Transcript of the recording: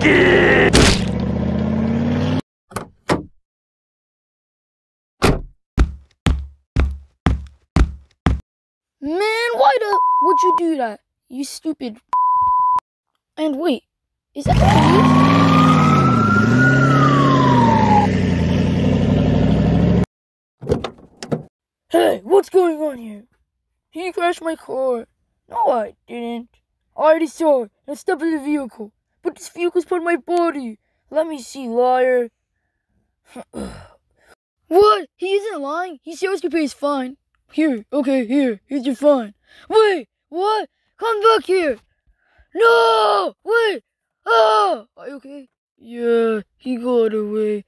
Man, why the would you do that? You stupid. And wait, is that police? Hey, what's going on here? He crashed my car. No, I didn't. I already saw it. I stepped in the vehicle. This vehicle's part of my body. Let me see, liar. what? He isn't lying. He seriously pays fine. Here, okay, here. Here's your fine. Wait, what? Come back here. No! Wait! Oh! Are you okay? Yeah, he got away.